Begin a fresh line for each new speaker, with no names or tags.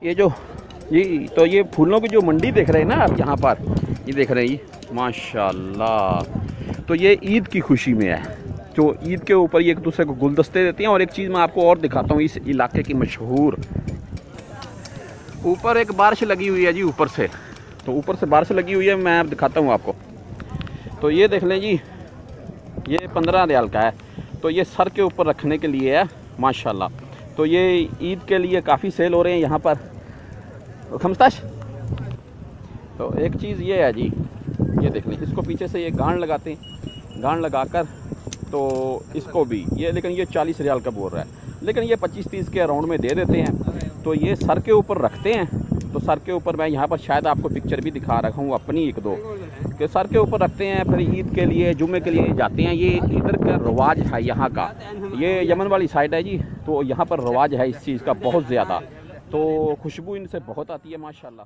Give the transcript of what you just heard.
یہ جو یہ تو یہ پھولوں کی جو منڈی دیکھ رہے ہیں نا آپ یہاں پر، یہ دیکھ رہے ہیں، یہ ماشاء اللہ تو یہ عید کی خوشی میں ہے۔ جو عید کے اوپر یہ ایک دوسرے کو گلدستے دیتے ہیں اور ایک چیز میں آپ کو اور دکھاتا ہوں، اس علاقے کی مشہور۔ اوپر ایک بارش لگی ہوئی ہے جی اوپر سے۔ تو اوپر سے بارش لگی ہوئی ہے، میں دکھاتا ہوں آپ کو۔ تو یہ دیکھ لیں جی یہ پندرہ ریال کا ہے۔ تو یہ سر کے اوپر رکھنے کے لیے ہے ماشاء اللہ تو یہ عید کے لیے کافی سیل ہو رہے ہیں یہاں پر۔ خمستاش، تو ایک چیز یہ ہے جی یہ دیکھ لیں، اس کو پیچھے سے یہ گانڈ لگاتے ہیں۔ گانڈ لگا کر تو اس کو بھی، یہ لیکن یہ چالیس ریال کا بول رہا ہے۔ لیکن یہ پچیس تیس کے اراؤنڈ میں دے دیتے ہیں۔ تو یہ سر کے اوپر رکھتے ہیں۔ تو سر کے اوپر میں یہاں پر شاید آپ کو پکچر بھی دکھا رکھا ہوں، اپنی ایک دو۔ کہ سر کے اوپر رکھتے ہیں، پھر عید کے لیے، جمعے کے لیے جاتے ہیں۔ یہ ادھر کا رواج ہے یہاں کا۔ یہ یمن والی سائڈ ہے جی تو یہاں پر رواج ہے اس چیز کا بہت زیادہ۔ تو خوشبو ان سے بہت آتی ہے، ماشاءاللہ۔